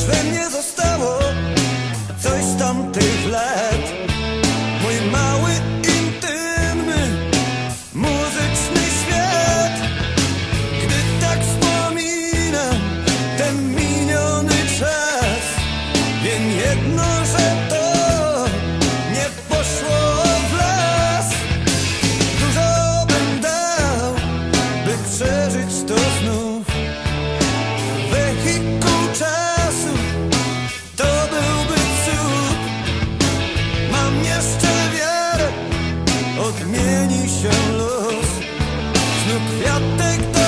Lecz we mnie zostało coś z tamtych lat. Mój mały, intymny, muzyczny świat. Gdy tak wspominam ten miniony czas Wiem jedno odmieni się los. Znów kwiatek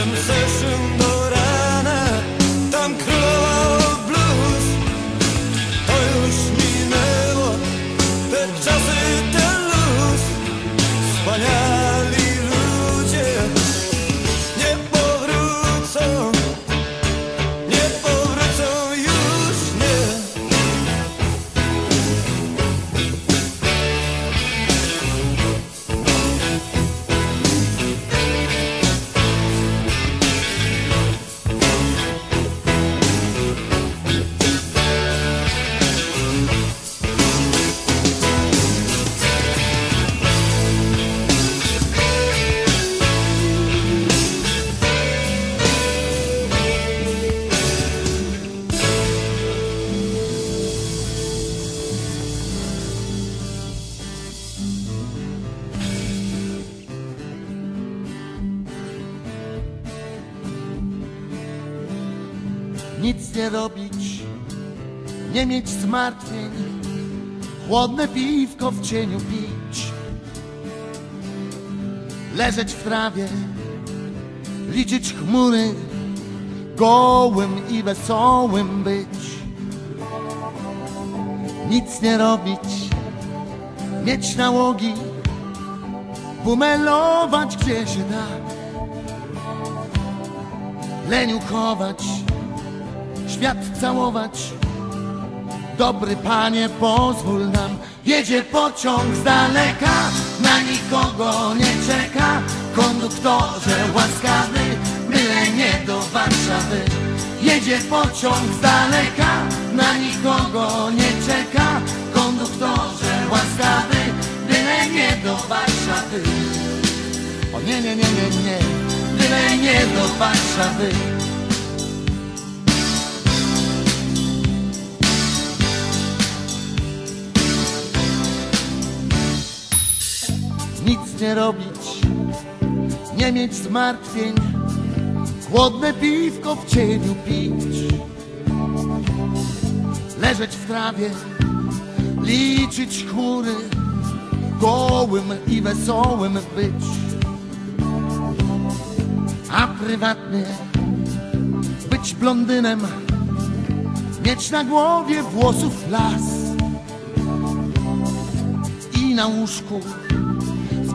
Deixa-me ser nic nie robić, nie mieć zmartwień, chłodne piwko w cieniu pić, leżeć w trawie, liczyć chmury, gołym i wesołym być, nic nie robić, mieć nałogi, bumelować gdzie się da, leniu chować, świat całować. Dobry panie, pozwól nam, jedzie pociąg z daleka, na nikogo nie czeka. Konduktorze łaskawy, byle nie do Warszawy. Jedzie pociąg z daleka, na nikogo nie czeka. Konduktorze łaskawy, byle nie do Warszawy. O nie, nie, nie, nie, nie, byle nie do Warszawy. Nic nie robić, nie mieć zmartwień, chłodne piwko w cieniu pić, leżeć w trawie, liczyć chmury, gołym i wesołym być, a prywatnie być blondynem, mieć na głowie włosów las i na łóżku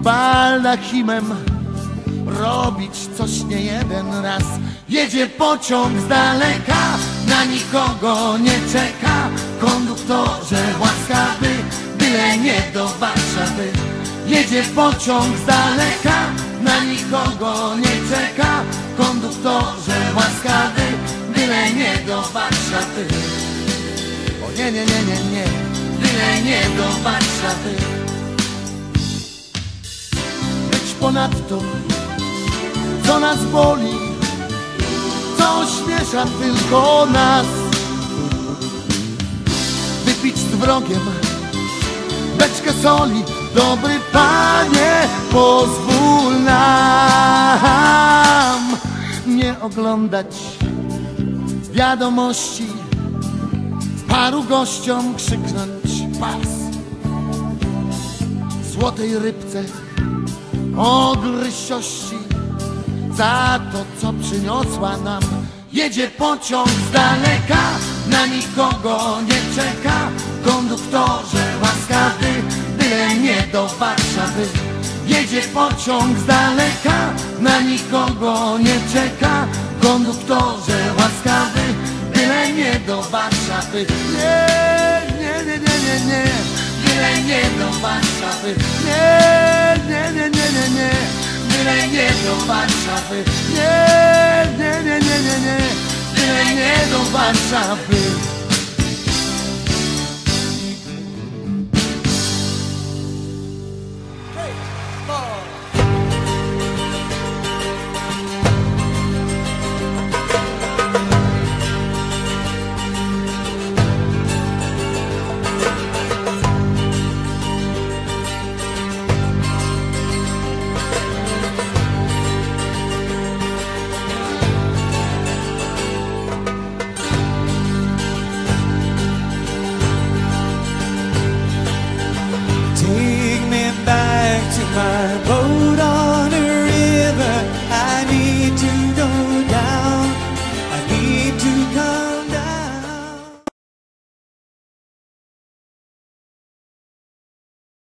z baldachimem robić coś nie jeden raz. Jedzie pociąg z daleka, na nikogo nie czeka. Konduktorze łaskawy, byle nie do Warszawy. Jedzie pociąg z daleka, na nikogo nie czeka. Konduktorze łaskawy, byle nie do Warszawy. O nie, nie, nie, nie, nie, byle nie do Warszawy. Ponadto, co nas boli, co ośmiesza tylko nas. Wypić z wrogiem beczkę soli, dobry panie, pozwól nam nie oglądać wiadomości, paru gościom krzyknąć pas. Złotej rybce ogrysiości za to, co przyniosła nam. Jedzie pociąg z daleka, na nikogo nie czeka. Konduktorze łaskawy, byle nie do Warszawy. Jedzie pociąg z daleka, na nikogo nie czeka. Konduktorze łaskawy, byle nie do Warszawy. Nie, nie, nie, nie, nie, nie, byle nie do Warszawy. Nie, nie, nie, nie do Warszawy. Nie, nie, nie, nie, nie, nie, byle nie do Warszawy.